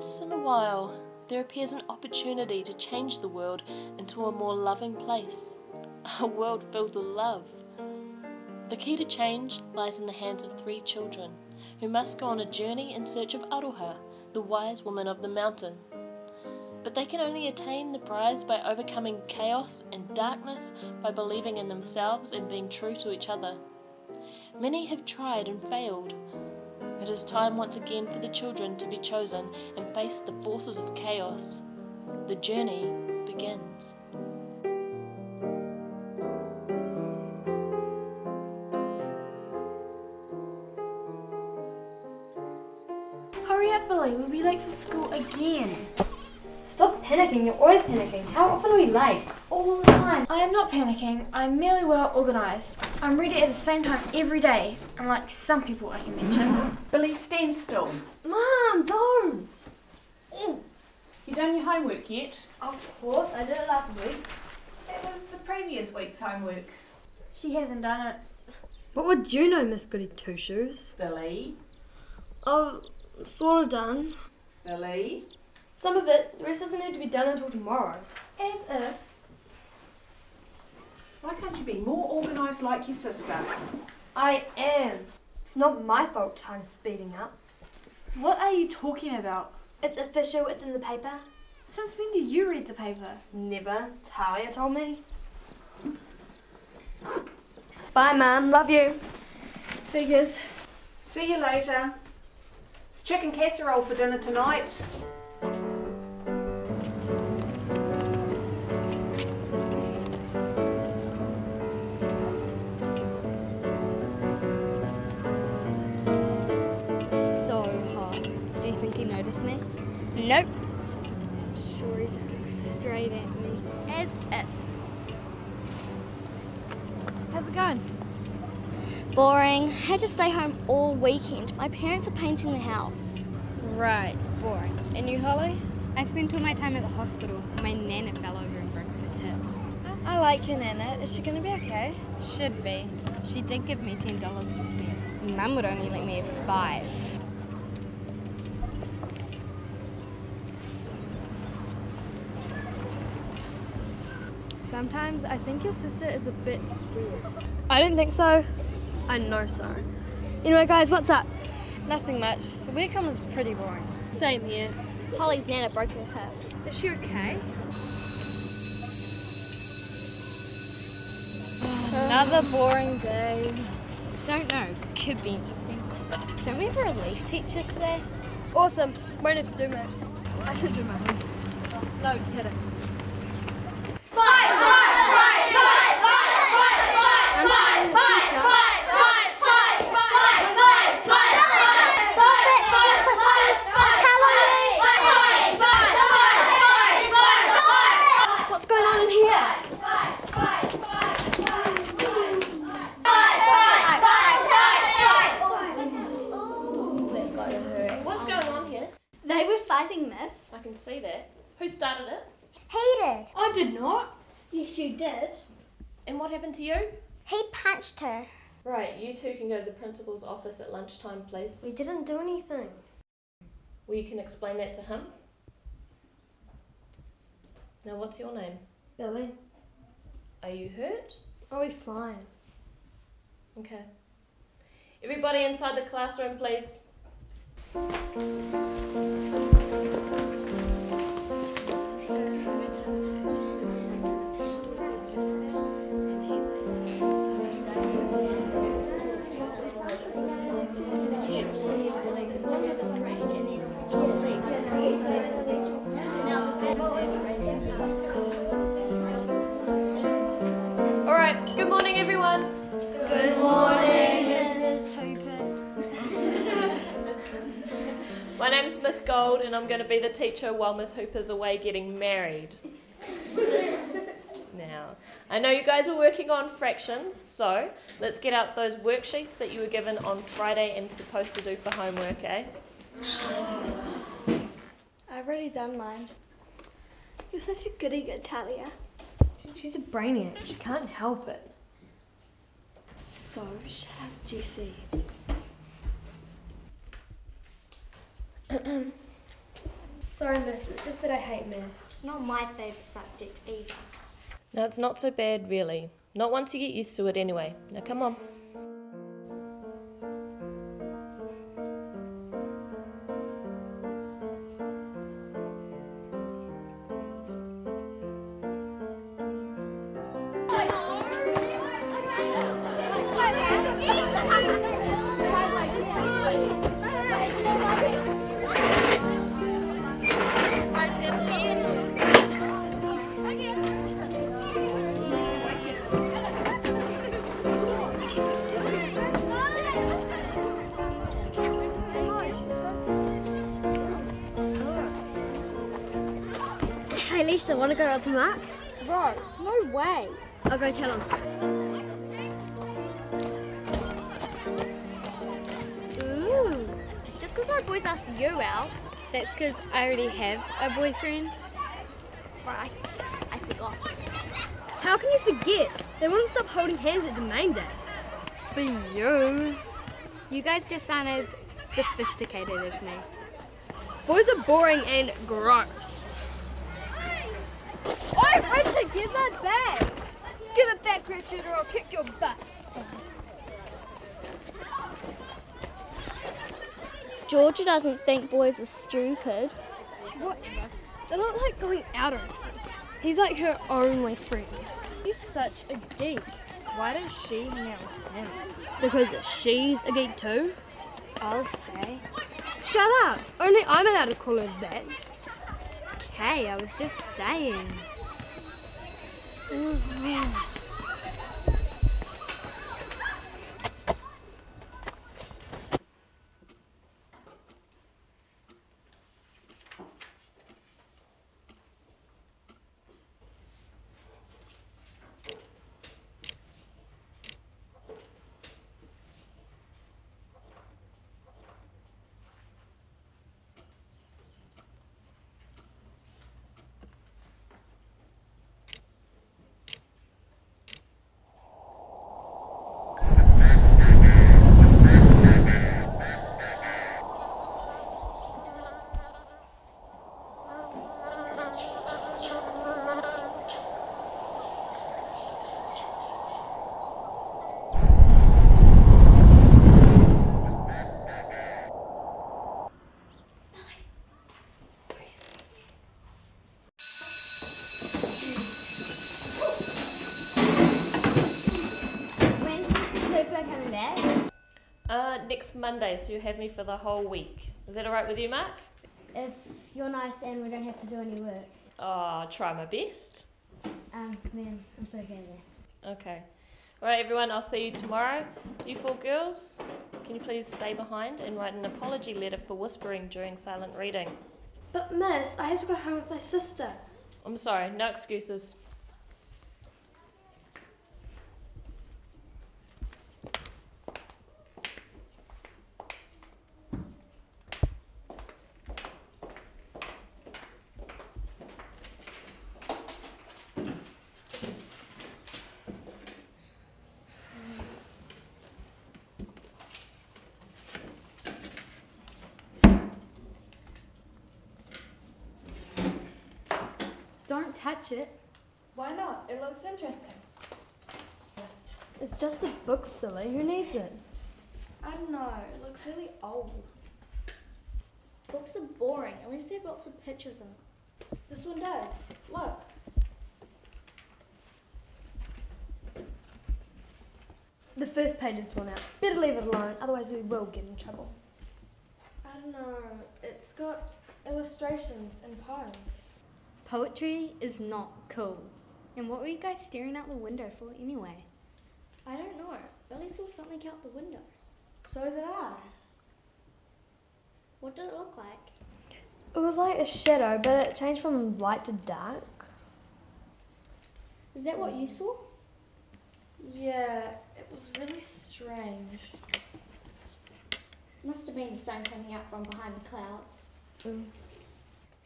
Once in a while, there appears an opportunity to change the world into a more loving place, a world filled with love. The key to change lies in the hands of three children who must go on a journey in search of Aroha, the wise woman of the mountain. But they can only attain the prize by overcoming chaos and darkness by believing in themselves and being true to each other. Many have tried and failed. It is time once again for the children to be chosen and face the forces of chaos. The journey begins. Hurry up, Billy. We'll be late for school again. Stop panicking, you're always panicking. How often are we late? All the time. I am not panicking. I'm merely well organised. I'm ready at the same time every day, unlike some people I can mention. Billy, stand still. Mom, don't! Mm. You done your homework yet? Of course, I did it last week. It was the previous week's homework. She hasn't done it. What would you know, Miss Goody Two Shoes? Billy, Oh, sort of done. Billy. Some of it, the rest doesn't need to be done until tomorrow. As if. Why can't you be more organised like your sister? I am. It's not my fault time's speeding up. What are you talking about? It's official, it's in the paper. Since when do you read the paper? Never. Talia told me. Bye, Mum. Love you. Figures. See you later. It's chicken casserole for dinner tonight. I had to stay home all weekend. My parents are painting the house. Right, boring. And you, Holly? I spent all my time at the hospital. My nana fell over and broke her hip. I like your nana. Is she gonna be okay? Should be. She did give me ten dollars to spare. Mum would only let me have five. Sometimes I think your sister is a bit weird. I don't think so. I know so. Anyway, guys, what's up? Nothing much. The weekend was pretty boring. Same here. Holly's nana broke her hip. Is she okay? Another boring day. Don't know. Could be interesting. Don't we have a relief teacher today? Awesome. Won't have to do much. I didn't do my homework. No, kidding. What's going on in here? What's going on here? They were fighting, miss. I can see that. Who started it? He did. I did not. Yes, you did. And what happened to you? He punched her. Right, you two can go to the principal's office at lunchtime, please. We didn't do anything. Well, you can explain that to him. Now, what's your name? Billy, Are you hurt? I'll be fine. Okay. Everybody inside the classroom, please. All right. Good morning, everyone. Good morning, Mrs. Hooper. My name's Miss Gold, and I'm going to be the teacher while Miss Hooper's away getting married. Now, I know you guys were working on fractions, so let's get out those worksheets that you were given on Friday and supposed to do for homework, eh? I've already done mine. You're such a goody good Talia. She's a brainiac. She can't help it. So, shut up, Jessie. Sorry, miss. It's just that I hate maths. Not my favourite subject either. No, it's not so bad, really. Not once you get used to it, anyway. Now, come on. A boyfriend. Right, I forgot. How can you forget? They won't stop holding hands at Domain Day. Spee you. You guys just aren't as sophisticated as me. Boys are boring and gross. Oi, Richard, give that back! Give it back, Richard, or I'll kick your butt. Georgia doesn't think boys are stupid. Whatever. They're not like going out or anything. He's like her only friend. He's such a geek. Why does she hang out with him? Because she's a geek too? I'll say. Shut up! Only I'm allowed to call her that. Okay, I was just saying. Oh, When's Mr. Tupelo coming back? Uh, next Monday, so you have me for the whole week. Is that alright with you, Mark? If you're nice and we don't have to do any work, Oh, I'll try my best. um, then it's okay then. Okay. Alright, everyone, I'll see you tomorrow. You four girls, can you please stay behind and write an apology letter for whispering during silent reading? But miss, I have to go home with my sister. I'm sorry, no excuses. Don't touch it. Why not? It looks interesting. It's just a book, silly. Who needs it? I don't know. It looks really old. Books are boring At least they have lots of pictures in them. This one does. Look. The first page is torn out. Better leave it alone, otherwise we will get in trouble. I don't know. It's got illustrations and poems. Poetry is not cool. And what were you guys staring out the window for anyway? I don't know. Billy saw something out the window. So did I. What did it look like? It was like a shadow, but it changed from light to dark. Is that what you saw? Yeah, it was really strange. Must have been the sun coming out from behind the clouds. Mm.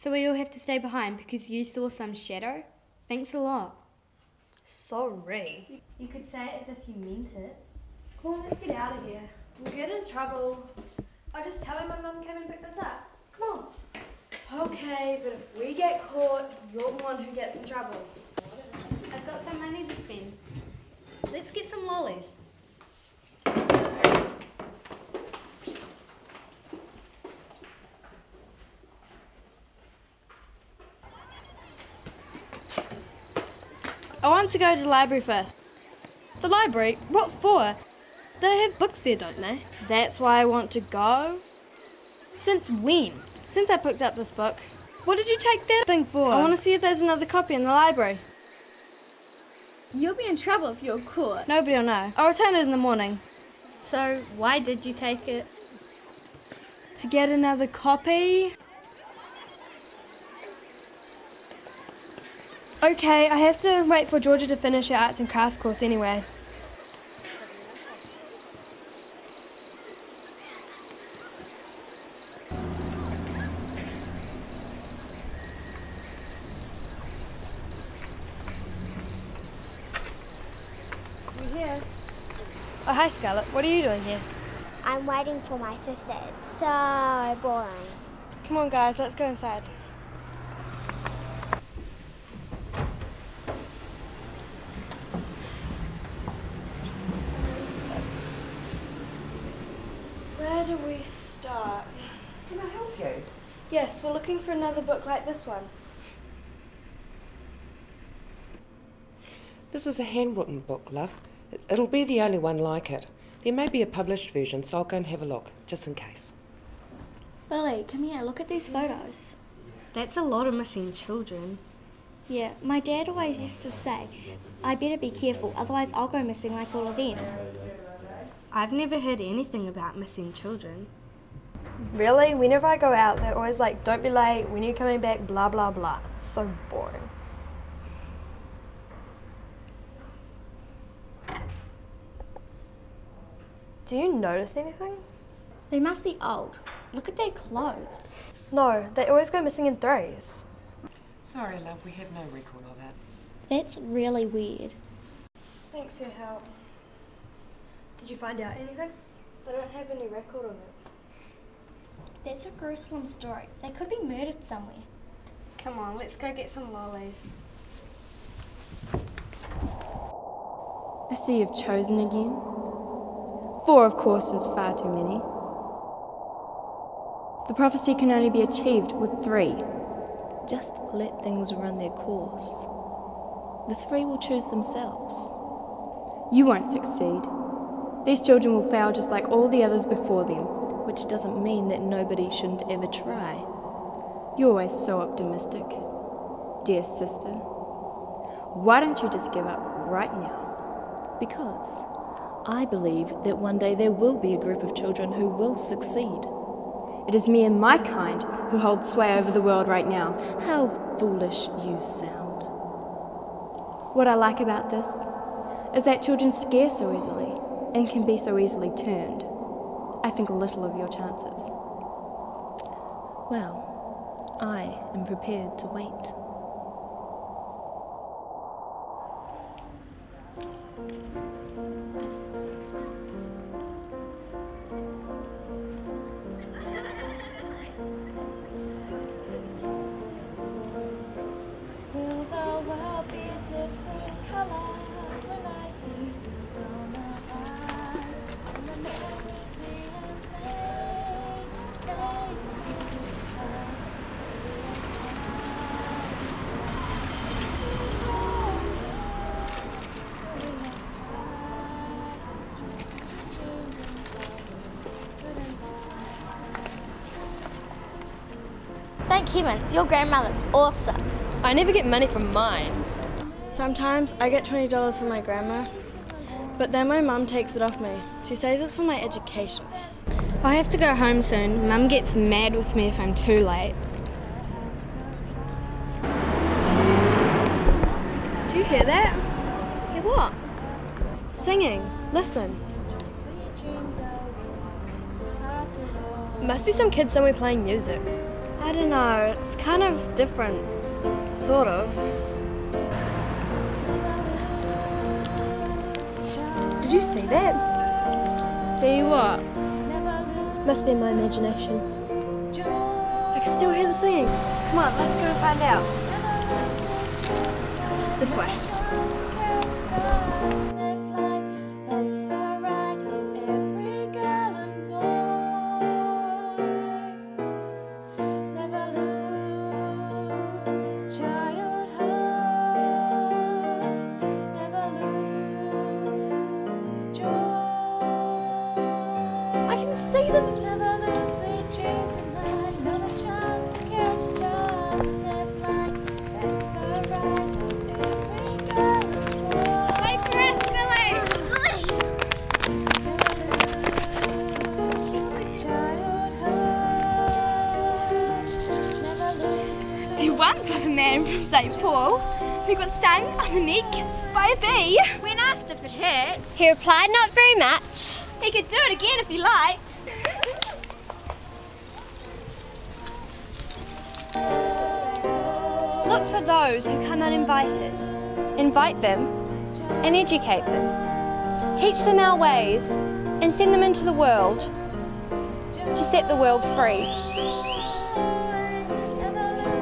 So we all have to stay behind because you saw some shadow? Thanks a lot. Sorry. You could say it as if you meant it. Come on, let's get out of here. We'll get in trouble. I'll just tell him my mum came and picked us up. Come on. Okay, but if we get caught, you're the one who gets in trouble. I've got some money to spend. Let's get some lollies. I want to go to the library first. The library? What for? They have books there, don't they? That's why I want to go. Since when? Since I picked up this book. What did you take that thing for? I want to see if there's another copy in the library. You'll be in trouble if you're caught. Nobody will know. I'll return it in the morning. So, why did you take it? To get another copy? Okay, I have to wait for Georgia to finish her arts and crafts course anyway. You here? Oh, hi Scarlett. What are you doing here? I'm waiting for my sister. It's so boring. Come on, guys, let's go inside. Where do we start? Can I help you? Yes, we're looking for another book like this one. This is a handwritten book, love. It- It'll be the only one like it. There may be a published version, so I'll go and have a look, just in case. Billy, come here. Look at these photos. That's a lot of missing children. Yeah, my dad always used to say, I better be careful, otherwise I'll go missing like all of them. I've never heard anything about missing children. Really? Whenever I go out, they're always like, don't be late, when are you coming back, blah, blah, blah. So boring. Do you notice anything? They must be old. Look at their clothes. No, they always go missing in threes. Sorry, love, we have no record of that. That's really weird. Thanks for your help. Did you find out anything? I don't have any record of it. That's a gruesome story. They could be murdered somewhere. Come on, let's go get some lollies. I see you've chosen again. Four, of course, is far too many. The prophecy can only be achieved with three. Just let things run their course. The three will choose themselves. You won't succeed. These children will fail just like all the others before them. Which doesn't mean that nobody shouldn't ever try. You're always so optimistic. Dear sister, why don't you just give up right now? Because I believe that one day there will be a group of children who will succeed. It is me and my kind who hold sway over the world right now. How foolish you sound. What I like about this is that children scare so easily and can be so easily turned. I think a little of your chances. Well, I am prepared to wait. Thank heavens, your grandmother's awesome. I never get money from mine. Sometimes I get $20 from my grandma, but then my mum takes it off me. She says it's for my education. I have to go home soon. Mum gets mad with me if I'm too late. Do you hear that? Hear what? Singing. Listen. Must be some kids somewhere playing music. I don't know, it's kind of different. Sort of. Did you see that? See what? Must be my imagination. I can still hear the singing. Come on, let's go and find out. This way. Can see them. Never lose sweet dreams at night. Not a chance to catch stars in their flight. That's the right every girl and boy. Wait for us, Billy! There once was a man from St. Paul who got stung on the neck by a bee. When asked if it hurt, he replied, Not very much. He could do it again if he liked. Those who come uninvited. Invite them and educate them. Teach them our ways and send them into the world to set the world free.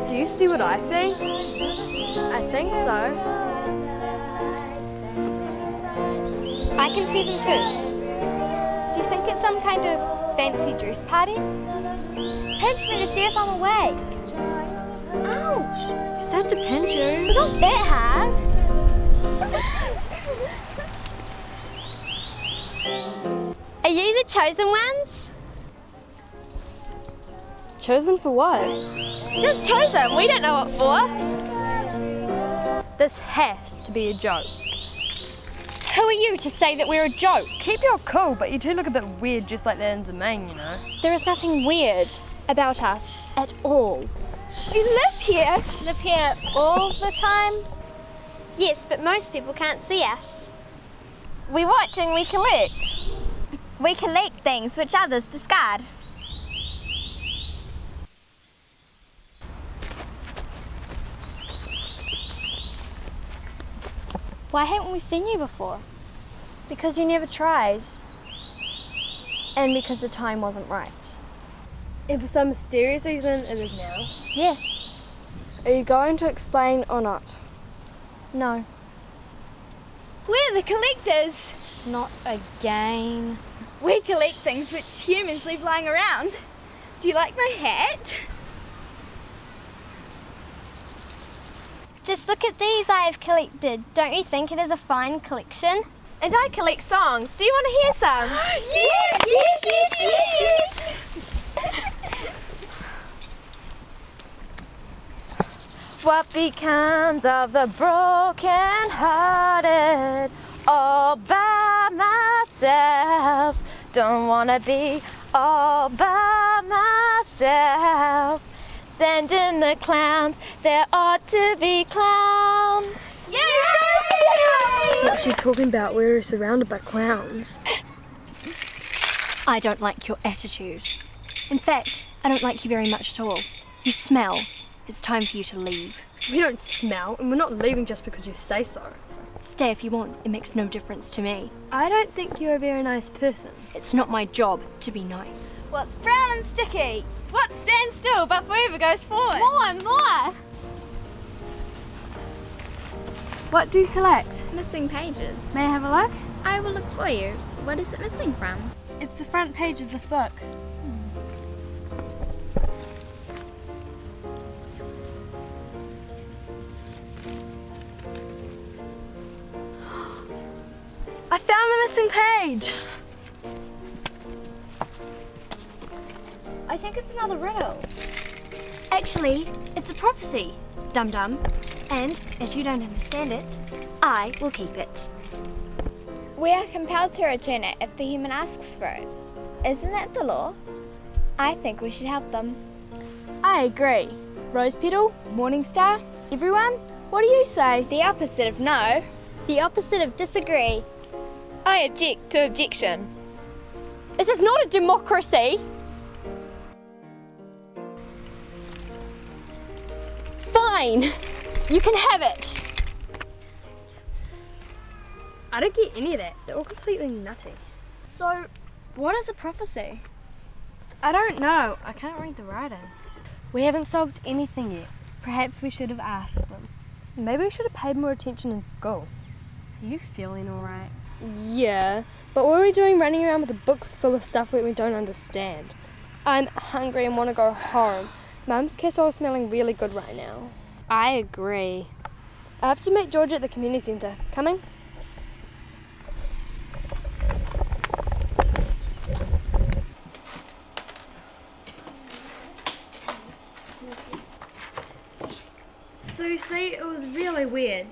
Do you see what I see? I think so. I can see them too. Do you think it's some kind of fancy dress party? Pinch me to see if I'm awake. Sad to pinch you. Not that hard. Are you the chosen ones? Chosen for what? Just chosen. We don't know what for. This has to be a joke. Who are you to say that we're a joke? Keep your cool, but you do look a bit weird just like that in Domain, you know. There is nothing weird about us at all. We live here. Live here all the time? Yes, but most people can't see us. We watch and we collect. We collect things which others discard. Why haven't we seen you before? Because you never tried. And because the time wasn't right. And for some mysterious reason, it is now. Yes. Are you going to explain or not? No. We're the collectors. Not again. We collect things which humans leave lying around. Do you like my hat? Just look at these I have collected. Don't you think it is a fine collection? And I collect songs. Do you want to hear some? yes, yes, yes, yes. What becomes of the broken hearted all by myself? Don't wanna be all by myself. Send in the clowns, there ought to be clowns. Yay! What's she talking about? We're surrounded by clowns. I don't like your attitude. In fact, I don't like you very much at all. You smell. It's time for you to leave. We don't smell, and we're not leaving just because you say so. Stay if you want. It makes no difference to me. I don't think you're a very nice person. It's not my job to be nice. What's brown and sticky? What stands still but forever goes forward? More, more! What do you collect? Missing pages. May I have a look? I will look for you. What is it missing from? It's the front page of this book. I found the missing page. I think it's another riddle. Actually, it's a prophecy, dum dum. And as you don't understand it, I will keep it. We are compelled to return it if the human asks for it. Isn't that the law? I think we should help them. I agree. Rose Petal, Morning Star, everyone, what do you say? The opposite of no. The opposite of disagree. I object to objection. This is not a democracy. Fine, You can have it. I don't get any of that. They're all completely nutty. So, what is a prophecy? I don't know. I can't read the writing. We haven't solved anything yet. Perhaps we should have asked them. Maybe we should have paid more attention in school. Are you feeling alright? Yeah, but what are we doing running around with a book full of stuff that we don't understand? I'm hungry and want to go home. Mum's casserole is smelling really good right now. I agree. I have to meet George at the community centre. Coming? Susie, it was really weird.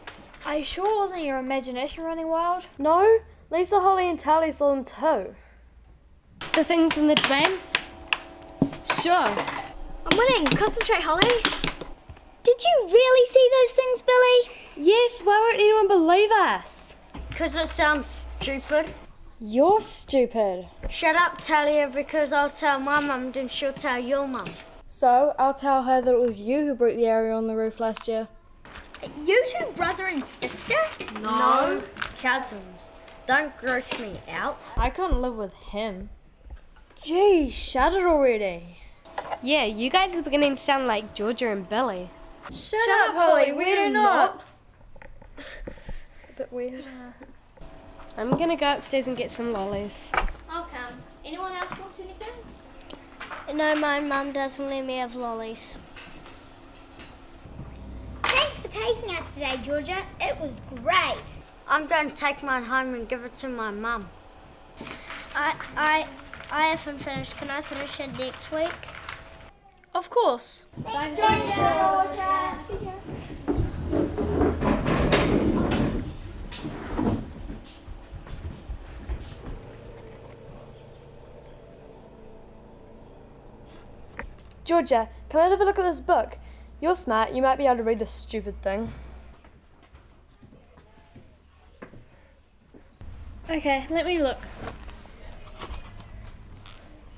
Are you sure it wasn't your imagination running wild? No, Lisa, Holly, and Tally saw them too. The things in the drain? Sure. I'm winning. Concentrate, Holly. Did you really see those things, Billy? Yes, why won't anyone believe us? Because it sounds stupid. You're stupid. Shut up, Talia, because I'll tell my mum, then she'll tell your mum. So, I'll tell her that it was you who broke the area on the roof last year. You two brother and sister? No. Cousins. Don't gross me out. I can't live with him. Gee, shut it already. Yeah, you guys are beginning to sound like Georgia and Billy. Shut, up, Holly, we do not. A bit weird. I'm gonna go upstairs and get some lollies. I'll come. Anyone else want anything? No, my mum doesn't let me have lollies. Thanks for taking us today, Georgia. It was great. I'm going to take mine home and give it to my mum. I, I, I haven't finished. Can I finish it next week? Of course. Thanks, Georgia. Georgia, come and have a look at this book. You're smart, you might be able to read this stupid thing. Okay, let me look.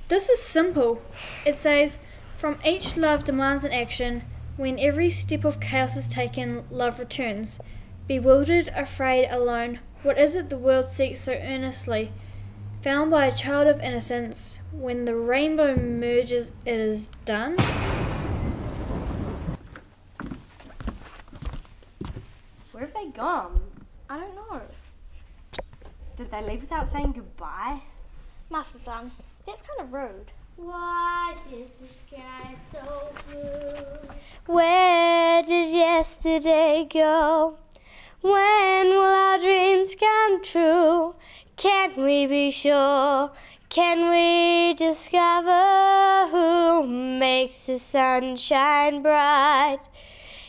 This is simple. It says, From each love demands an action. When every step of chaos is taken, love returns. Bewildered, afraid, alone, what is it the world seeks so earnestly? Found by a child of innocence, when the rainbow merges, it is done. Where have they gone? I don't know. Did they leave without saying goodbye? Must have done. That's kind of rude. What is the sky so blue? Where did yesterday go? When will our dreams come true? Can we be sure? Can we discover who makes the sunshine bright?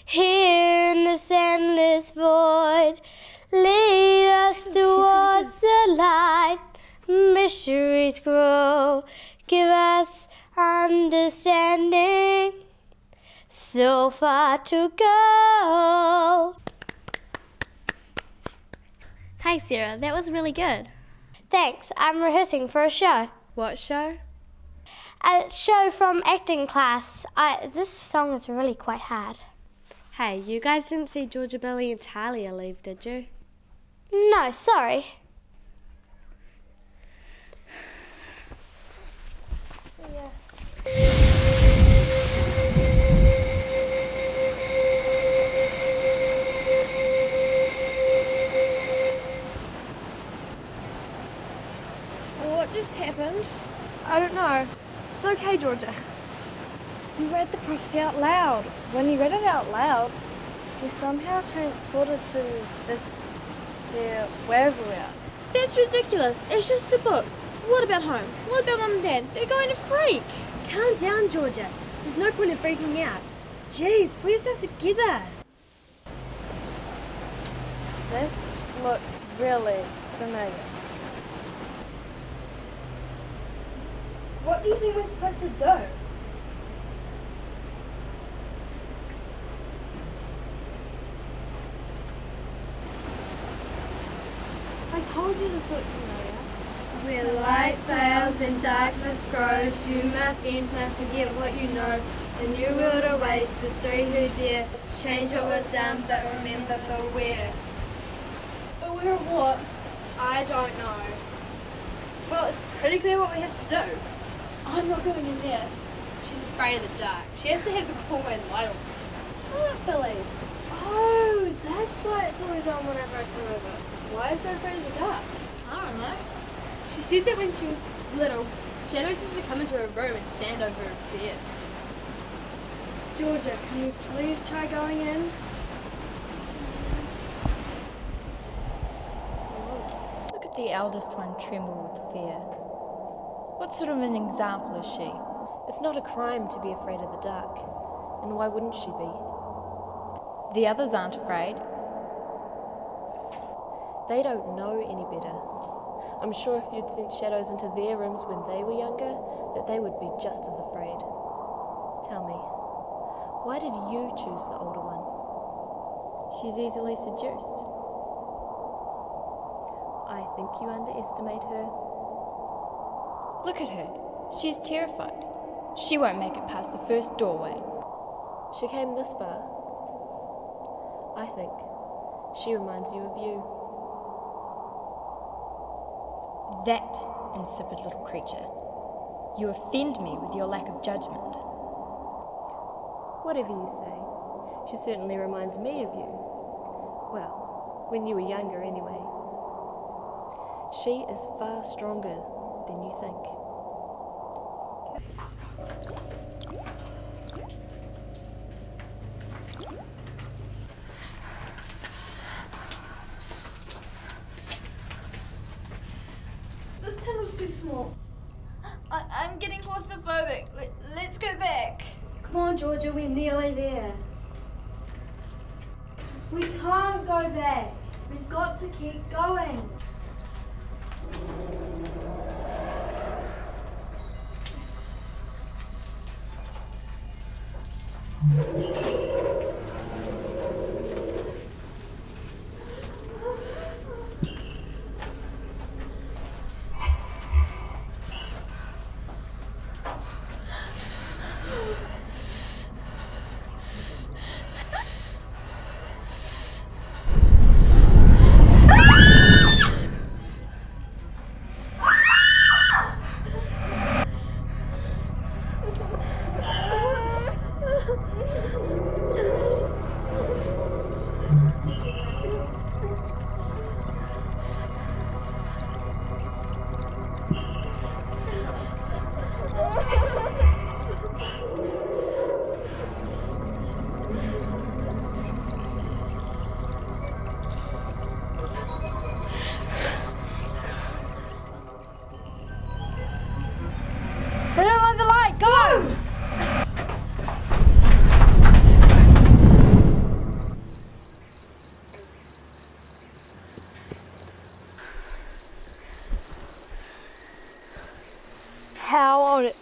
Here in this endless void, lead us towards the light. Mysteries grow, give us understanding. So far to go. Hey, Sarah, that was really good. Thanks, I'm rehearsing for a show. What show? A show from acting class. I, this song is really quite hard. Hey, you guys didn't see Georgia, Billy, and Talia leave, did you? No, sorry. What just happened? I don't know. It's okay, Georgia. You read the prophecy out loud. When you read it out loud, you're somehow transported to this, there, wherever we are. That's ridiculous. It's just a book. What about home? What about mum and dad? They're going to freak. Calm down, Georgia. There's no point in freaking out. Jeez, pull yourself together. This looks really familiar. What do you think we're supposed to do? I told you this looked familiar. Where light fails and darkness grows, you must enter, forget what you know. The new world awaits the three who dare. Change what goes down, but remember beware. Aware of what? I don't know. Well, it's pretty clear what we have to do. I'm not going in there. She's afraid of the dark. She has to have the hallway light on. Shut up, Billy. Oh, that's why it's always on whenever I come over. Why is so afraid of the dark? I don't know. She said that when she was little, shadows used to come into her room and stand over her bed. Georgia, can you please try going in? Look at the eldest one tremble with fear. What sort of an example is she? It's not a crime to be afraid of the dark. And why wouldn't she be? The others aren't afraid. They don't know any better. I'm sure if you'd sent shadows into their rooms when they were younger, that they would be just as afraid. Tell me, why did you choose the older one? She's easily seduced. I think you underestimate her. Look at her. She's terrified. She won't make it past the first doorway. She came this far. I think she reminds you of you. That insipid little creature. You offend me with your lack of judgment. Whatever you say, she certainly reminds me of you. Well, when you were younger, anyway. She is far stronger than you think. This tunnel's too small. I, I'm getting claustrophobic. Let, let's go back. Come on, Georgia, we're nearly there. We can't go back. We've got to keep going.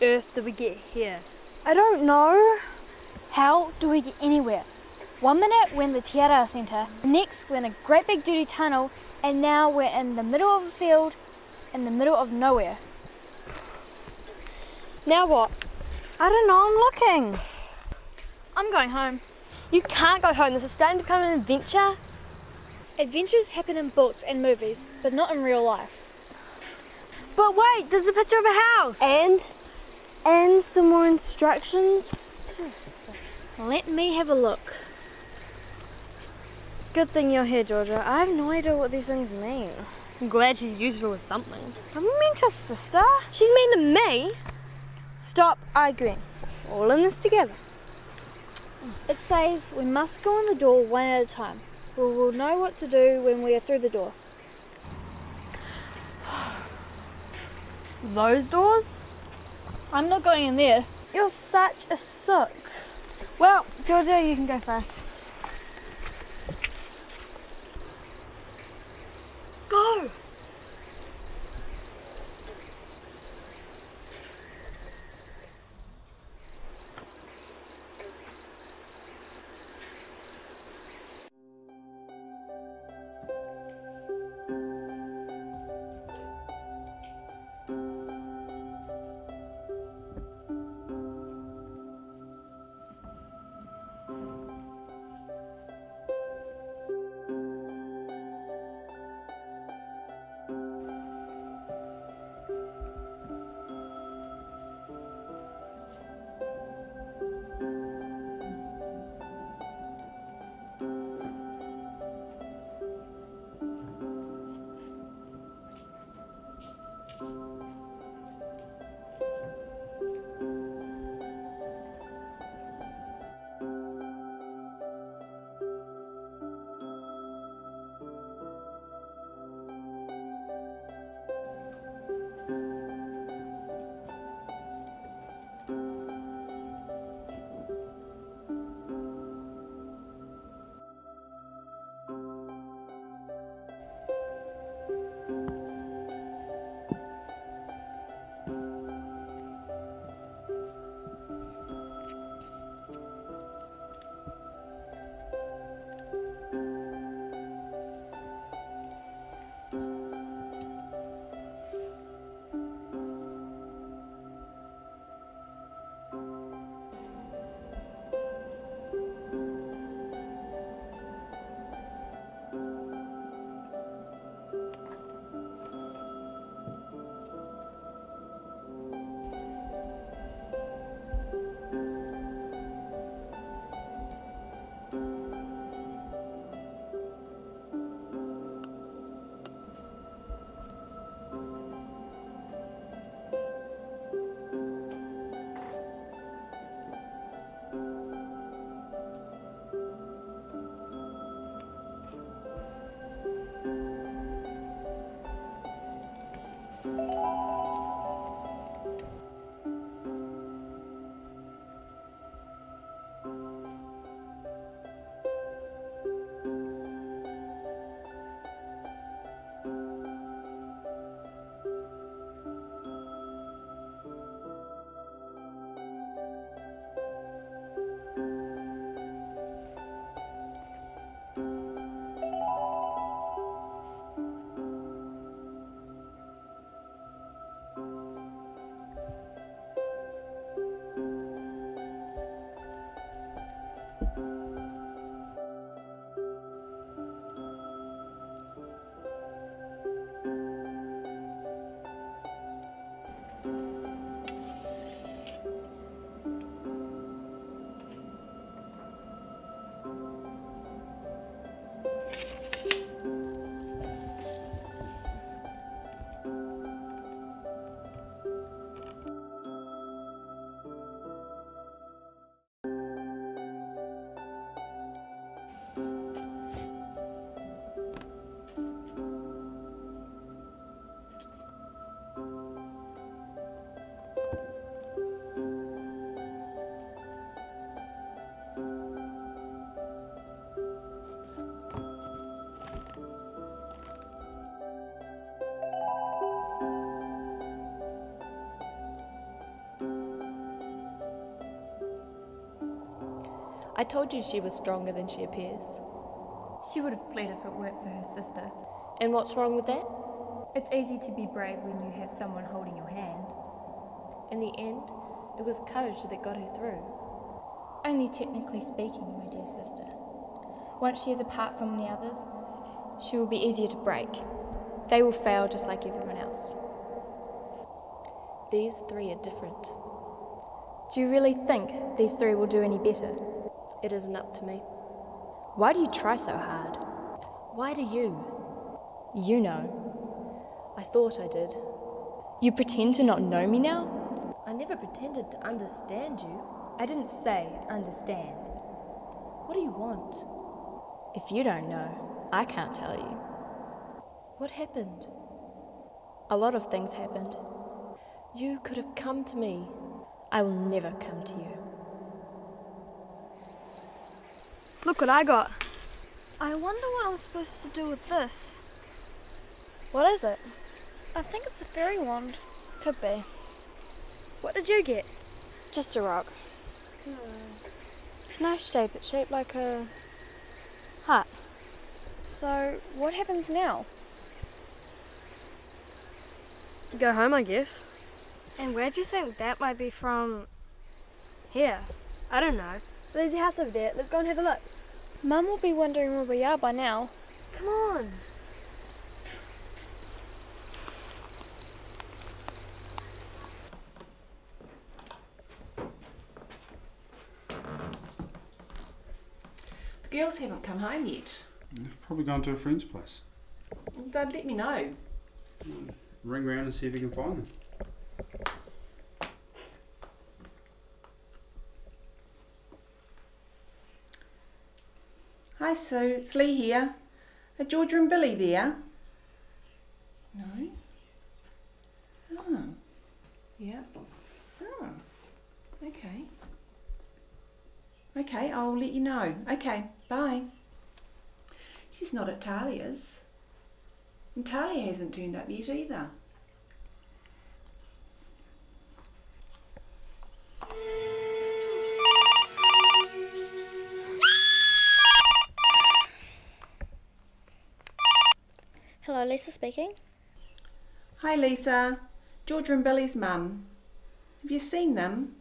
Earth did we get here? I don't know. How do we get anywhere? One minute we're in the Te Aroha Centre, next we're in a great big dirty tunnel, and now we're in the middle of a field, in the middle of nowhere. Now what? I don't know. I'm looking. I'm going home. You can't go home. This is starting to become an adventure. Adventures happen in books and movies, but not in real life. But wait, there's a picture of a house. And And some more instructions. Let me have a look. Good thing you're here, Georgia. I have no idea what these things mean. I'm glad she's useful with something. I'm mean to sister. She's mean to me. Stop arguing. All in this together. It says we must go in the door one at a time. We will know what to do when we are through the door. Those doors? I'm not going in there. You're such a sook. Well, Georgia, you can go first. I told you she was stronger than she appears. She would have fled if it weren't for her sister. And what's wrong with that? It's easy to be brave when you have someone holding your hand. In the end, it was courage that got her through. Only technically speaking, my dear sister. Once she is apart from the others, she will be easier to break. They will fail just like everyone else. These three are different. Do you really think these three will do any better? It isn't up to me. Why do you try so hard? Why do you? You know. I thought I did. You pretend to not know me now? I never pretended to understand you. I didn't say understand. What do you want? If you don't know, I can't tell you. What happened? A lot of things happened. You could have come to me. I will never come to you. Look what I got. I wonder what I'm supposed to do with this. What is it? I think it's a fairy wand. Could be. What did you get? Just a rock. It's nice shape. It's shaped like a heart. So, what happens now? Go home, I guess. And where do you think that might be from? Here. I don't know. There's a house over there. Let's go and have a look. Mum will be wondering where we are by now. Come on. The girls haven't come home yet. They've probably gone to a friend's place. They'd let me know. ring round and see if you can find them. Hi Sue, it's Lee here. Are Georgia and Billy there? No. Oh. Yeah. Oh. Okay. Okay, I'll let you know. Okay, bye. She's not at Talia's. And Talia hasn't turned up yet either. Lisa speaking. Hi Lisa, Georgia and Billy's mum. Have you seen them?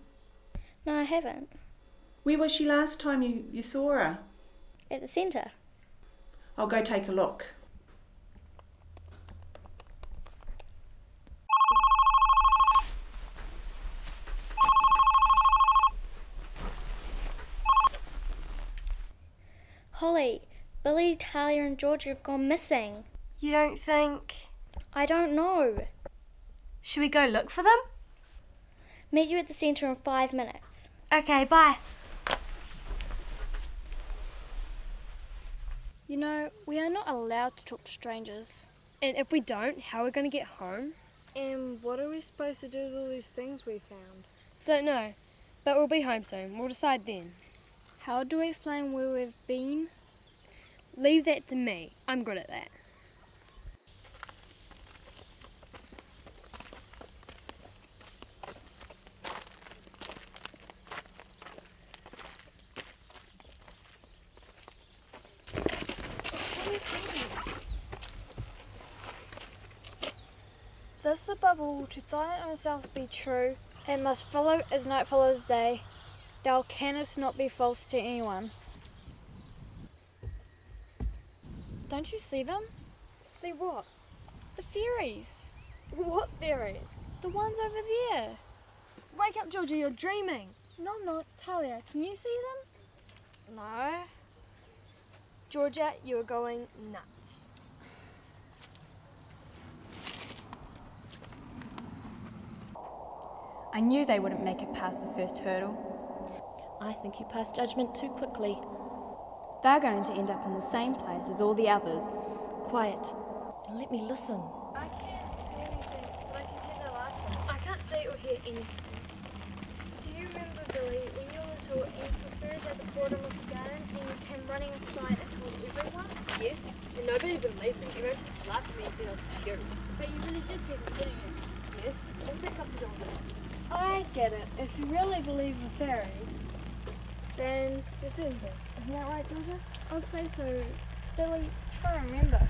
No, I haven't. Where was she last time you, you saw her? At the centre. I'll go take a look. Holly, Billy, Talia, and Georgia have gone missing. You don't think. I don't know. Should we go look for them? Meet you at the centre in five minutes. Okay, bye. You know, we are not allowed to talk to strangers. And if we don't, how are we going to get home? And what are we supposed to do with all these things we found? Don't know. But we'll be home soon. We'll decide then. How do we explain where we've been? Leave that to me. I'm good at that. This above all, to Thailand himself be true, and must follow as night follows day. Thou canst not be false to anyone. Don't you see them? See what? The fairies. What fairies? The ones over there. Wake up, Georgia, you're dreaming. No, I'm not. Talia, can you see them? No. Georgia, you're going nuts. I knew they wouldn't make it past the first hurdle. I think you passed judgment too quickly. They're going to end up in the same place as all the others. Quiet. And let me listen. I can't see anything, but I can hear their laughter. I can't see or hear anything. Do you remember, Billy, when you were little and you saw fairies at the bottom of the garden and you came running inside and told everyone? Yes, and nobody believed me. Everyone just laughed at me and said I was cute. But you really did see them, didn't you? Yes, what's that got to do with it? I get it. If you really believe in fairies, then you're seeing them. Isn't that right, Georgia? I'll say so. Billy, try to remember.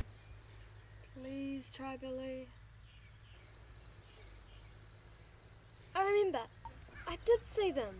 Please try, Billy. I remember. I did see them.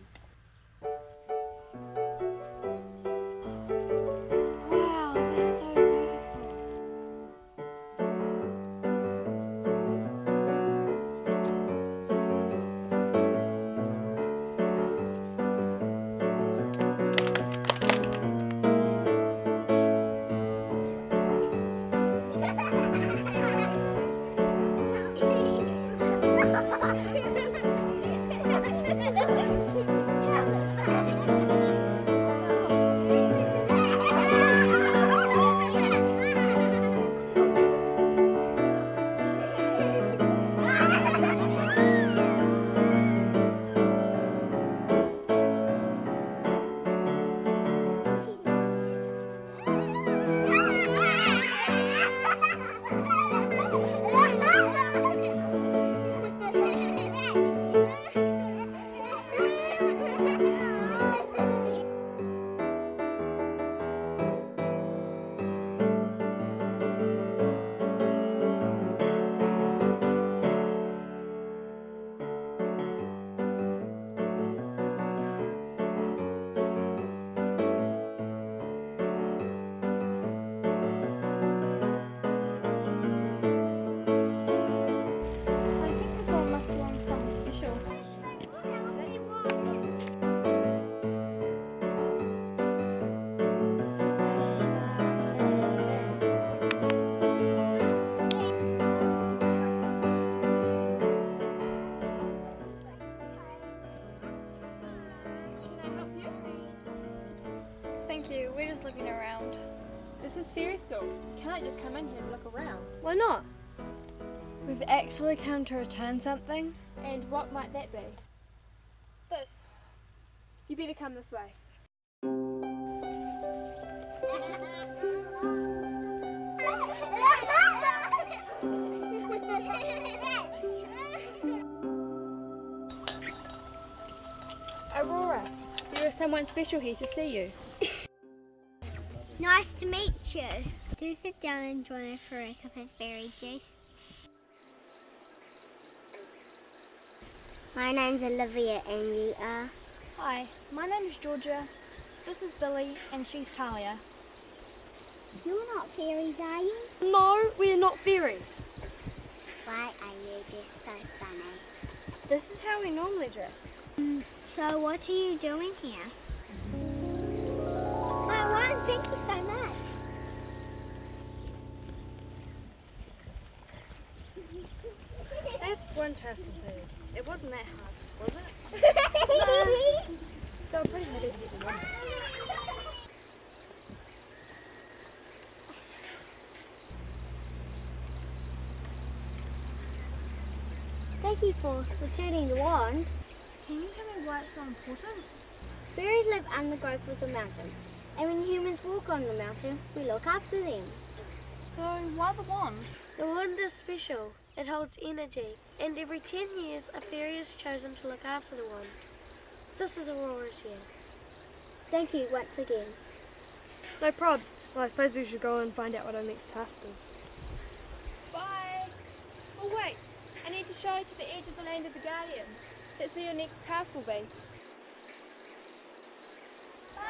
Actually come to return something. And what might that be? This. You better come this way. Aurora, there is someone special here to see you. Nice to meet you. Do sit down and join us for a cup of berry juice. My name's Olivia and you are? Hi, my name is Georgia. This is Billy, and she's Talia. You're not fairies, are you? No, we're not fairies. Why are you just so funny? This is how we normally dress. Mm, so what are you doing here? My one, thank you so much. That's one tassel. It wasn't that hard, was it? They were pretty heavy to get them. Thank you for returning the wand. Can you tell me why it's so important? Fairies live undergrowth of the mountain, and when humans walk on the mountain, we look after them. So, why the wand? The wand is special. It holds energy, and every 10 years a fairy is chosen to look after the wand. This is Aurora's year. Thank you once again. No probs. Well, I suppose we should go and find out what our next task is. Bye! Oh, wait! I need to show you to the edge of the land of the Guardians. That's where your next task will be. Bye.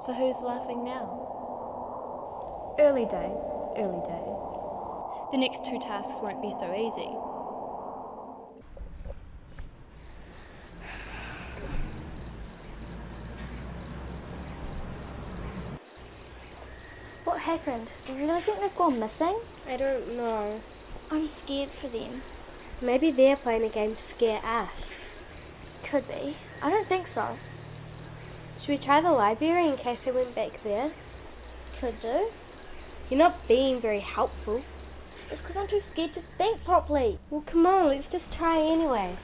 So who's laughing now? Early days, early days. The next two tasks won't be so easy. What happened? Do you really think they've gone missing? I don't know. I'm scared for them. Maybe they're playing a game to scare us. Could be. I don't think so. Should we try the library in case they went back there? Could do. You're not being very helpful. It's because I'm too scared to think properly. Well, come on, let's just try anyway.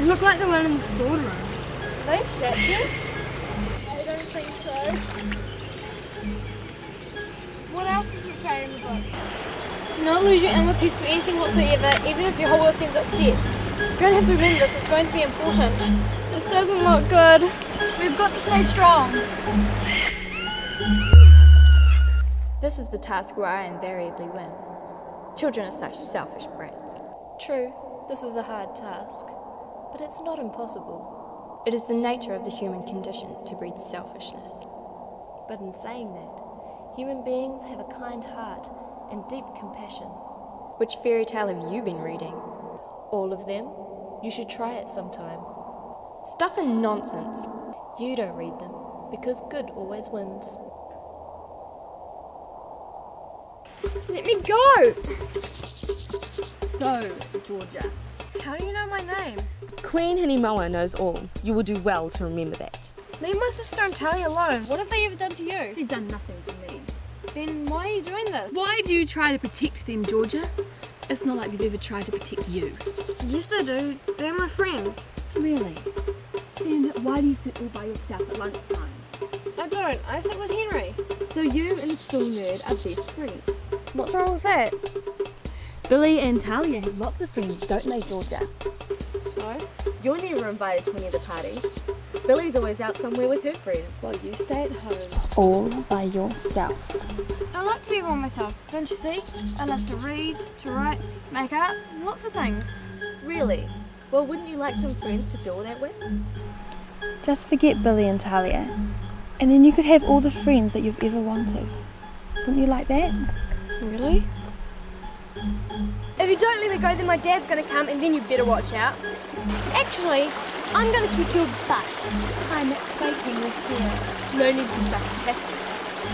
They look like the one in the sword room. Are they statues? I don't think so. What else does it say in the book? Do not lose your inner peace for anything whatsoever, even if your whole world seems upset. You're going to have to remember this is going to be important. This doesn't look good. We've got to stay strong. This is the task where I invariably win. Children are such selfish brats. True, this is a hard task, but it's not impossible. It is the nature of the human condition to breed selfishness. But in saying that, human beings have a kind heart and deep compassion. Which fairy tale have you been reading? All of them. You should try it sometime. Stuff and nonsense. You don't read them, because good always wins. Let me go! So, Georgia, how do you know my name? Queen Hinemoa knows all. You will do well to remember that. Leave my sister and Tally alone. What have they ever done to you? They've done nothing to me. Then why are you doing this? Why do you try to protect them, Georgia? It's not like they've ever tried to protect you. Yes, they do. They're my friends. Really? Then why do you sit all by yourself at lunchtime? I don't. I sit with Henry. So you and School Nerd are best friends. What's wrong with that? Billy and Talia have lots of friends, don't they, Georgia? So? You're never invited to any of the parties. Billy's always out somewhere with her friends. While you stay at home, all by yourself. I like to be by myself, don't you see? I love to read, to write, make art, lots of things. Really? Well, wouldn't you like some friends to do all that with? Just forget Billy and Talia, and then you could have all the friends that you've ever wanted. Wouldn't you like that? Really? If you don't let me go, then my dad's gonna come and then you better watch out. Actually, I'm gonna kick your butt. I'm quaking with fear. No need to be sarcastic.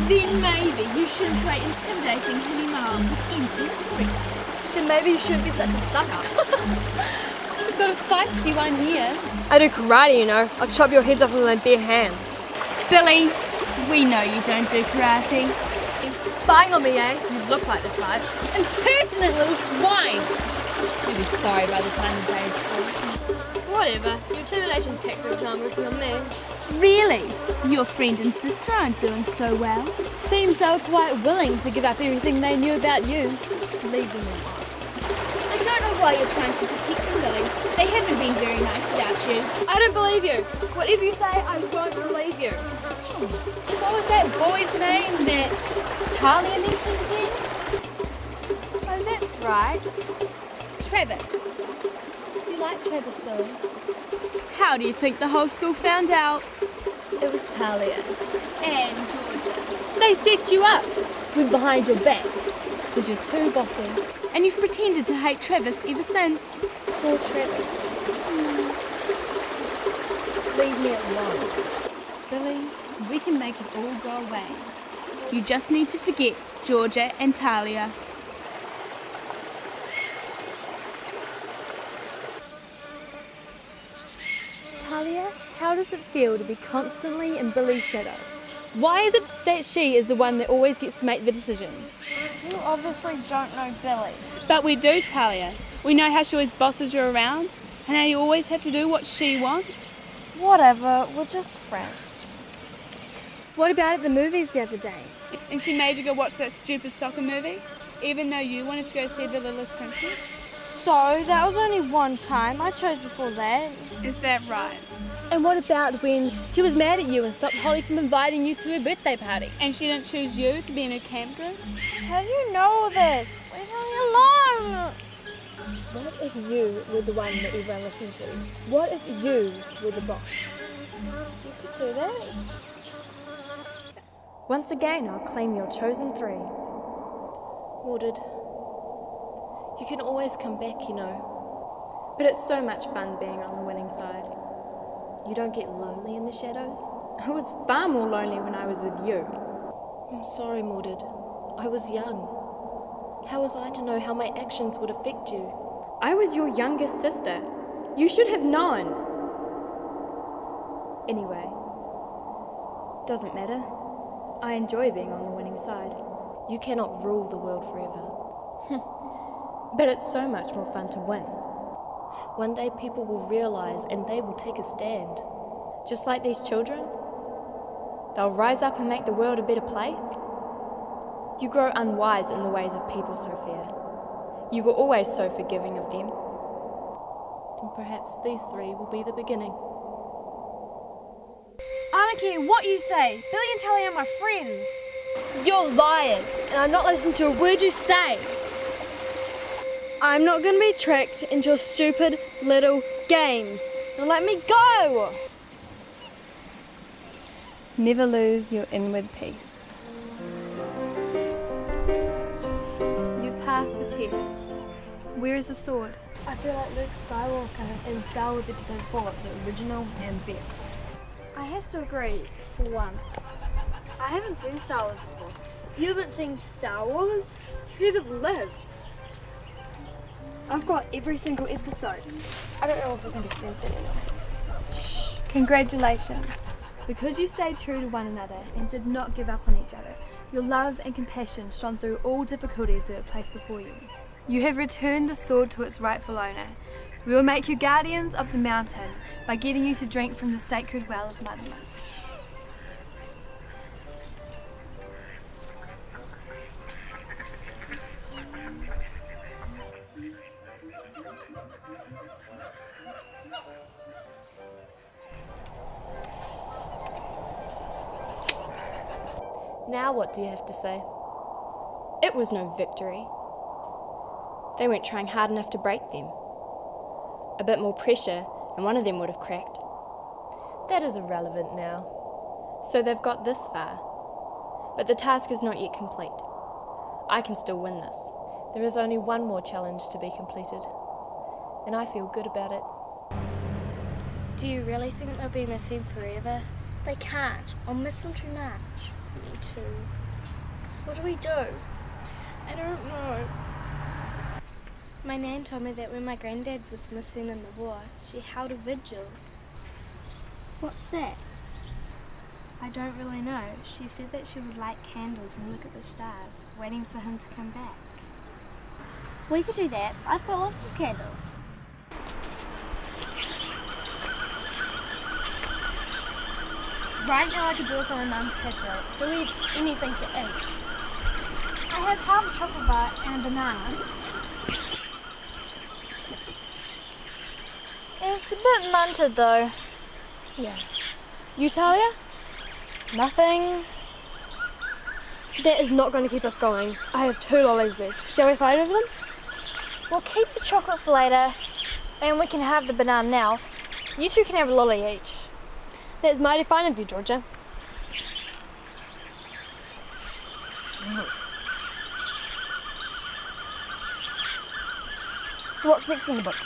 Then maybe you shouldn't try intimidating Hinemoa with empty threats. Then maybe you shouldn't be such a sucker. We've got a feisty one here. I do karate, you know. I'll chop your heads off with my bare hands. Billy, we know you don't do karate. Spying on me, eh? Look like the type. Impertinent little swine! You'll be sorry by the time the day is through. Whatever. Your intimidation tactics aren't working on me. Really? Your friend and sister aren't doing so well. Seems they were quite willing to give up everything they knew about you. Leave them alone. I don't know why you're trying to protect them, Billy. They haven't been very nice about you. I don't believe you. Whatever you say, I won't believe you. Hmm. What was that boy's name that Talia mentioned again? Oh, that's right. Travis. Do you like Travis, Billy? How do you think the whole school found out? It was Talia. And Georgia. They set you up. Went behind your back. Because you're too bossy. And you've pretended to hate Travis ever since. Poor Travis. Leave me alone. Billy, we can make it all go away. You just need to forget Georgia and Talia. Talia, how does it feel to be constantly in Billy's shadow? Why is it that she is the one that always gets to make the decisions? You obviously don't know Billy. But we do, Talia. We know how she always bosses you around and how you always have to do what she wants. Whatever, we're just friends. What about at the movies the other day? And she made you go watch that stupid soccer movie, even though you wanted to go see The Littlest Princess? So, that was only one time. I chose before that. Is that right? And what about when she was mad at you and stopped Holly from inviting you to her birthday party? And she didn't choose you to be in her camp group? How do you know all this? Leave me alone! What if you were the one that everyone listened to? What if you were the boss? You could do that. Once again, I'll claim your chosen three. Mordred, you can always come back, you know. But it's so much fun being on the winning side. You don't get lonely in the shadows? I was far more lonely when I was with you. I'm sorry, Mordred. I was young. How was I to know how my actions would affect you? I was your youngest sister. You should have known. Anyway, doesn't matter. I enjoy being on the winning side. You cannot rule the world forever. But it's so much more fun to win. One day people will realise and they will take a stand. Just like these children, they'll rise up and make the world a better place. You grow unwise in the ways of people, Sophia. You were always so forgiving of them. And perhaps these three will be the beginning. I don't care what you say. Billy and Tally are my friends. You're liars, and I'm not listening to a word you say. I'm not going to be tricked into your stupid little games. Now let me go! Never lose your inward peace. You've passed the test. Where is the sword? I feel like Luke Skywalker in Star Wars Episode 4, the original and best. I have to agree, for once. I haven't seen Star Wars before. You haven't seen Star Wars? You haven't lived. I've got every single episode. I don't know if I can defend it anymore. Shh. Congratulations. Because you stayed true to one another and did not give up on each other, your love and compassion shone through all difficulties that were placed before you. You have returned the sword to its rightful owner. We will make you guardians of the mountain by getting you to drink from the sacred well of Mother. Now, what do you have to say? It was no victory. They weren't trying hard enough to break them. A bit more pressure, and one of them would have cracked. That is irrelevant now. So they've got this far. But the task is not yet complete. I can still win this. There is only one more challenge to be completed, and I feel good about it. Do you really think they'll be missing forever? They can't. I'll miss them too much. Me too. What do we do? I don't know. My nan told me that when my granddad was missing in the war, she held a vigil. What's that? I don't really know. She said that she would light candles and look at the stars, waiting for him to come back. We could do that. I've got lots of candles. Right now I could do us on my mum's casserole. Do we have anything to eat? I have half a chocolate bar and a banana. It's a bit munted though. Yeah. You, Talia? Nothing. That is not going to keep us going. I have two lollies left. Shall we fight over them? We'll keep the chocolate for later, and we can have the banana now. You two can have a lolly each. That's mighty fine of you, Georgia. So what's next in the book?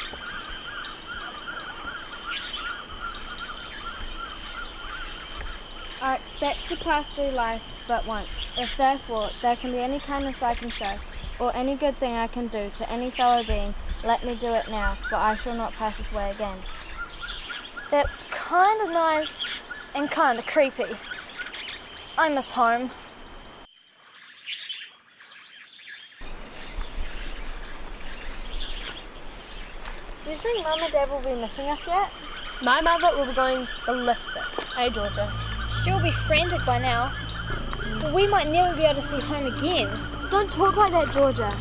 I expect to pass through life but once. If therefore there can be any kindness I can show, or any good thing I can do to any fellow being, let me do it now, for I shall not pass this way again. That's kind of nice and kind of creepy. I miss home. Do you think Mum and Dad will be missing us yet? My mother will be going ballistic. Hey, Georgia. She'll be frantic by now. We might never be able to see home again. Don't talk like that, Georgia.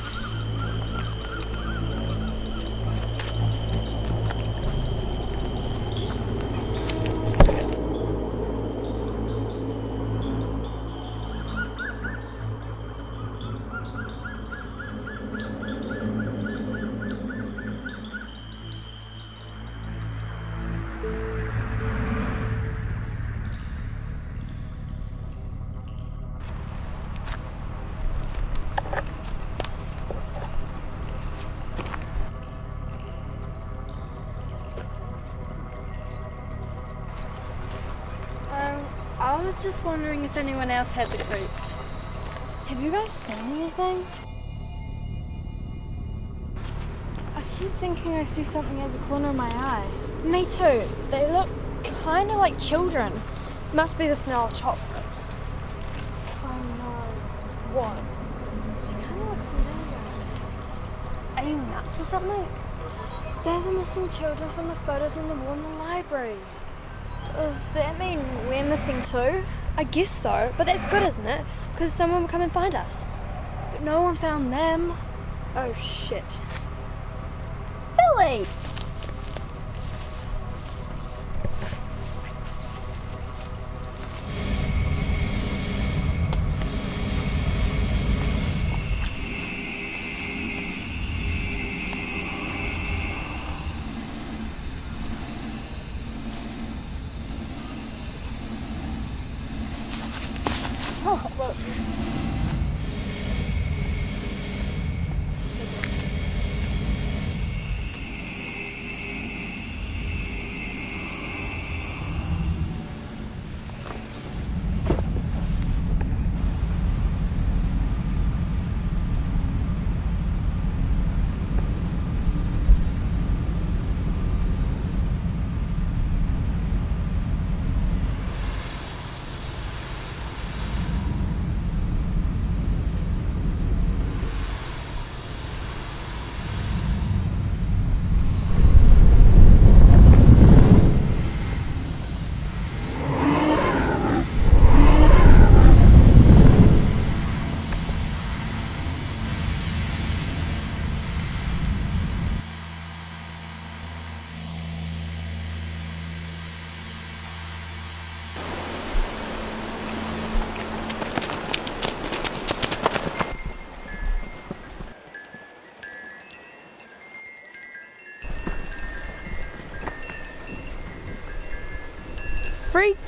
Just wondering if anyone else had the cooch. Have you guys seen anything? I keep thinking I see something at the corner of my eye. Me too. They look kind of like children. Must be the smell of chocolate. Oh no. What? They kind of look familiar. Eh? Are you nuts or something? They're the missing children from the photos on the wall in the library. Does that mean we're missing too? I guess so, but that's good, isn't it? Because someone will come and find us. But no one found them. Oh shit. Billy! Oh, look.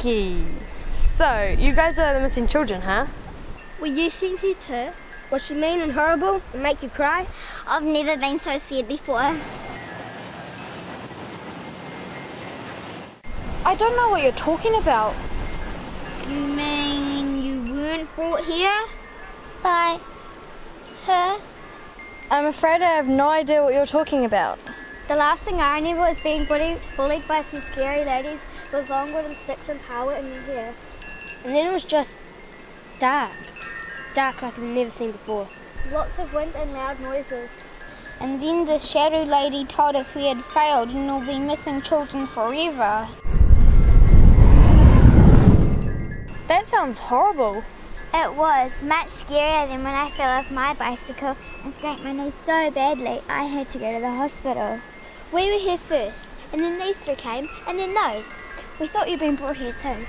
Freaky. So, you guys are the missing children, huh? Were you sent here too? Was she mean and horrible and make you cry? I've never been so scared before. I don't know what you're talking about. You mean you weren't brought here by her? I'm afraid I have no idea what you're talking about. The last thing I remember was being bullied, bullied by some scary ladies with long wooden sticks and power in their hair. And then it was just dark. Dark like I've never seen before. Lots of wind and loud noises. And then the shadow lady told us we had failed and we'll be missing children forever. That sounds horrible. It was much scarier than when I fell off my bicycle and scraped my knee so badly I had to go to the hospital. We were here first, and then these three came, and then those. We thought you'd been brought here too.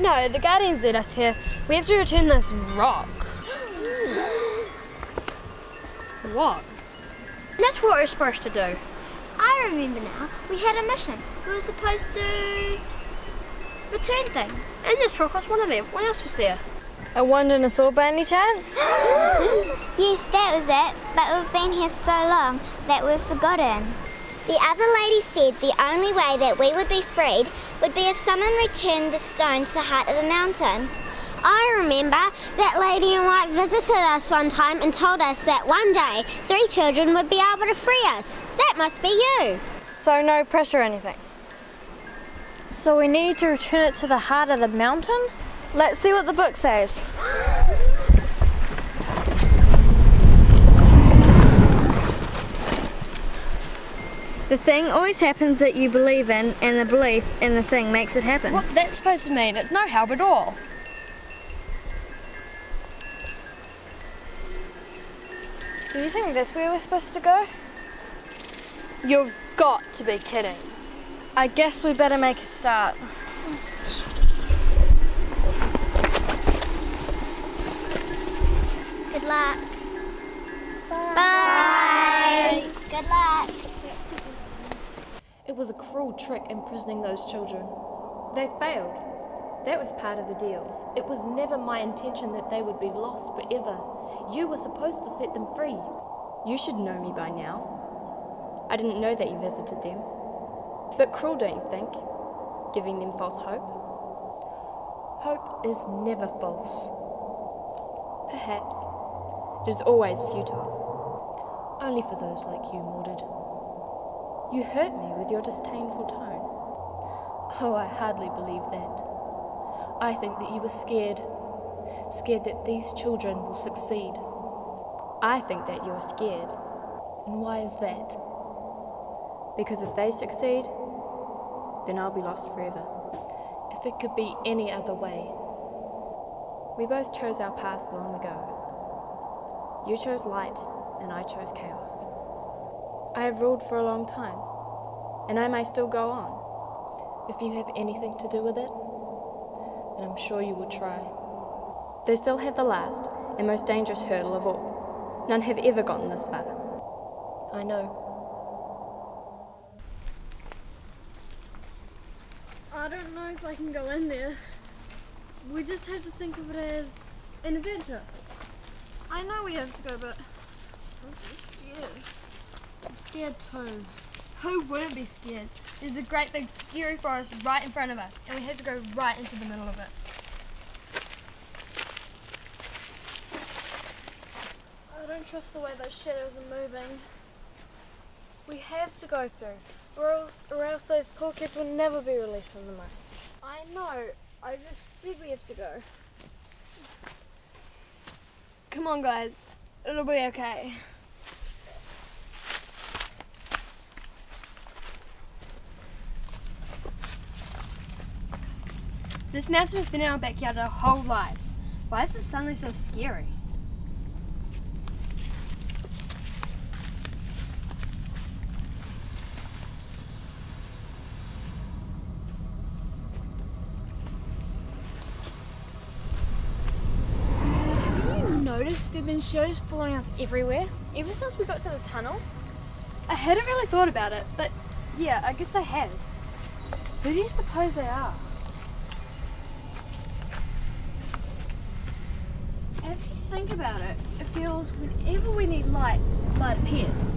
No, the Guardians led us here. We have to return this rock. what? That's what we're supposed to do. I remember now. We had a mission. We were supposed to return things. And this rock was one of them. What else was there? A one sword by any chance? yes, that was it. But we've been here so long that we've forgotten. The other lady said the only way that we would be freed would be if someone returned the stone to the heart of the mountain. I remember that lady in white visited us one time and told us that one day three children would be able to free us. That must be you. So no pressure or anything. So we need to return it to the heart of the mountain? Let's see what the book says. The thing always happens that you believe in, and the belief in the thing makes it happen. What's that supposed to mean? It's no help at all. Do you think that's where we're supposed to go? You've got to be kidding. I guess we better make a start. Good luck. Bye. Good luck. It was a cruel trick imprisoning those children. They failed. That was part of the deal. It was never my intention that they would be lost forever. You were supposed to set them free. You should know me by now. I didn't know that you visited them. But cruel, don't you think? Giving them false hope? Hope is never false. Perhaps. It is always futile. Only for those like you, Mordred. You hurt me with your disdainful tone. Oh, I hardly believe that. I think that you were scared. Scared that these children will succeed. I think that you're scared And why is that? Because if they succeed, then I'll be lost forever. If it could be any other way. We both chose our paths long ago. You chose light, and I chose chaos. I have ruled for a long time, and I may still go on. If you have anything to do with it, then I'm sure you will try. They still have the last and most dangerous hurdle of all. None have ever gotten this far. I know. I don't know if I can go in there. We just have to think of it as an adventure. I know we have to go, but I'm so scared. Scared too. Who wouldn't be scared? There's a great big scary forest right in front of us, and we have to go right into the middle of it. I don't trust the way those shadows are moving. We have to go through, or else, or else those poor kids will never be released from the mine. I know. I just said we have to go. Come on, guys. It'll be okay. This mountain has been in our backyard our whole lives. Why is it suddenly so scary? Have you noticed there've been shadows following us everywhere? Ever since we got to the tunnel? I hadn't really thought about it, but yeah, I guess I had. Who do you suppose they are? If you think about it, it feels whenever we need light, light appears.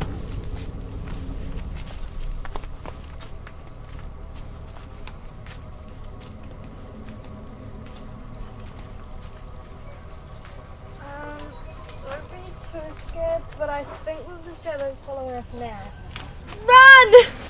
Um, don't be too scared, but I think the shadows following us now. Run!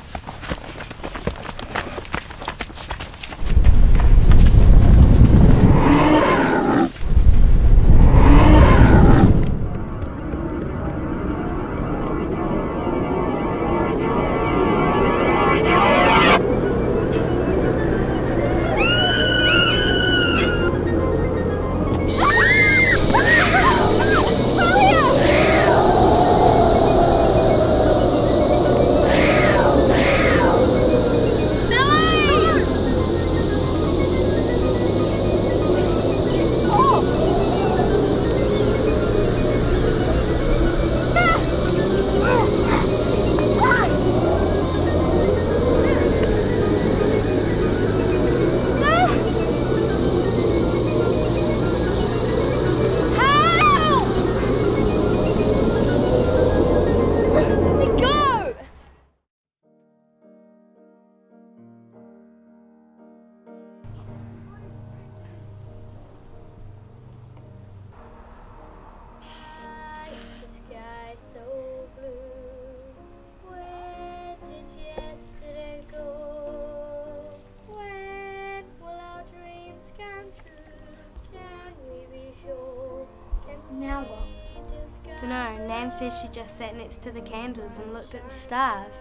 Candles and looked at the stars.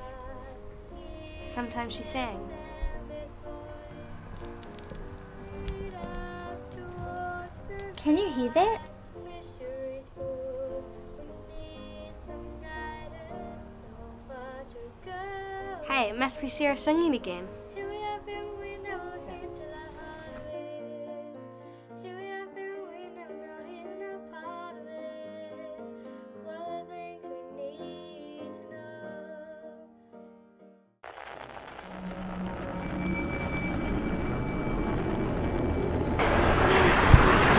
Sometimes she sang. Can you hear that? mysteries full? We need some guidance, so far to go. Hey, it must be Sarah singing again.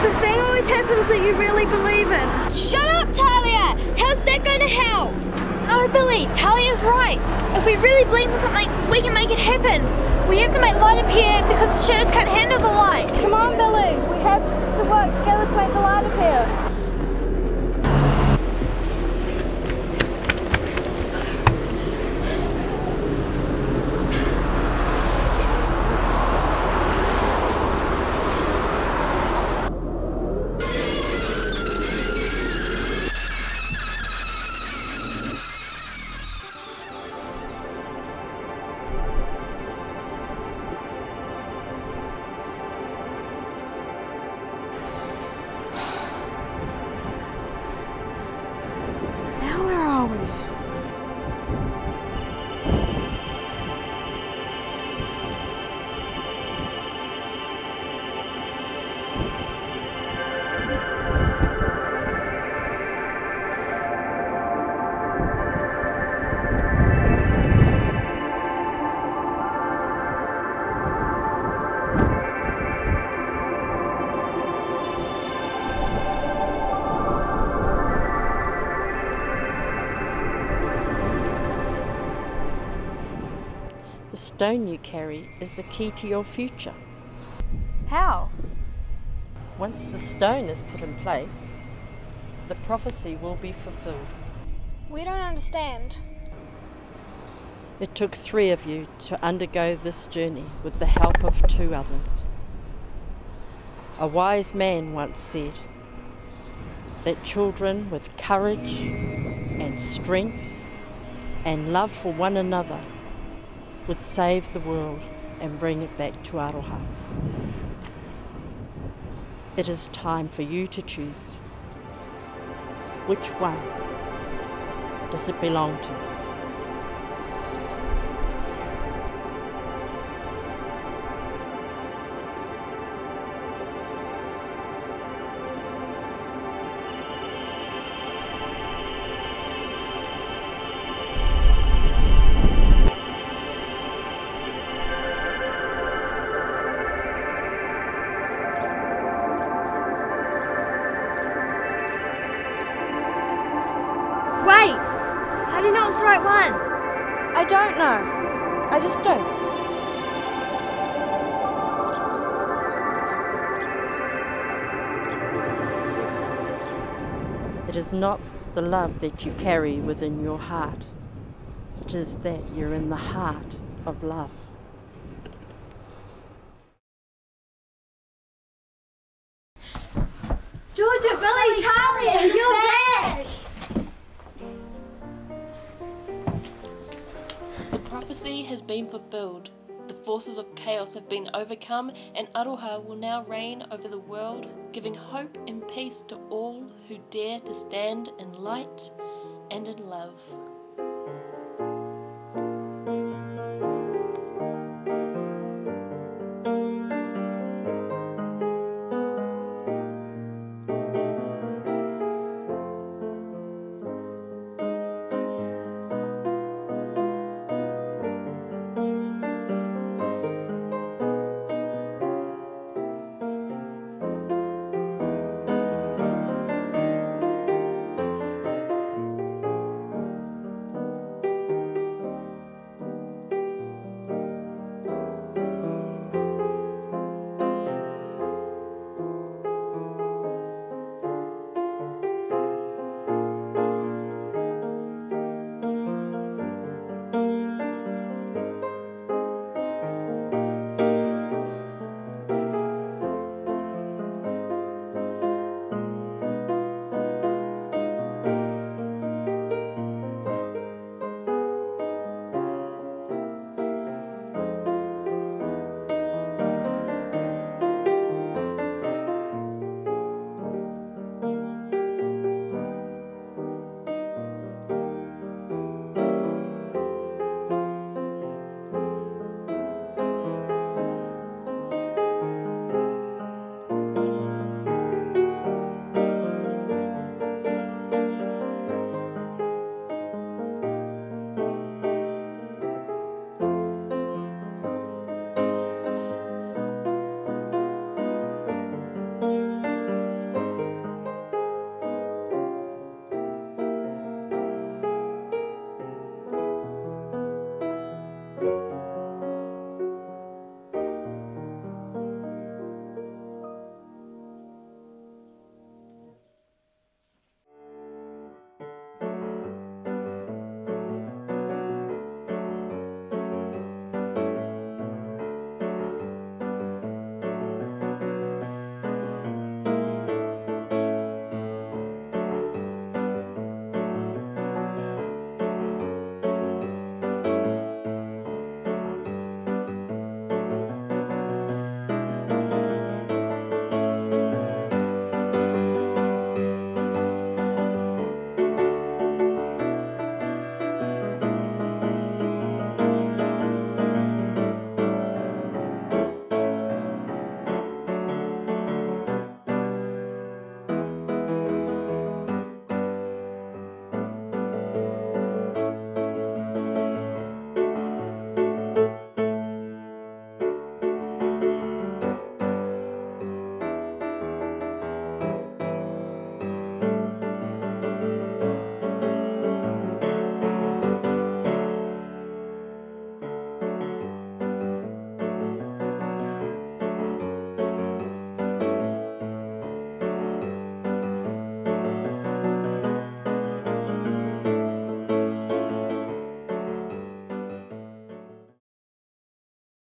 The thing always happens that you really believe in. Shut up, Talia! How's that going to help? No, Billy, Talia's right. If we really believe in something, we can make it happen. We have to make light appear because the shadows can't handle the light. Come on, Billy. We have to work together to make the light appear. Stone you carry is the key to your future. How? Once the stone is put in place, the prophecy will be fulfilled. We don't understand. It took three of you to undergo this journey with the help of two others. A wise man once said that children with courage and strength and love for one another would save the world and bring it back to Aroha. It is time for you to choose. Which one does it belong to? Is not the love that you carry within your heart, it is that you're in the heart of love. Georgia, Billy, Talia, you're back! The prophecy has been fulfilled. Forces of chaos have been overcome, and Aroha will now reign over the world, giving hope and peace to all who dare to stand in light and in love.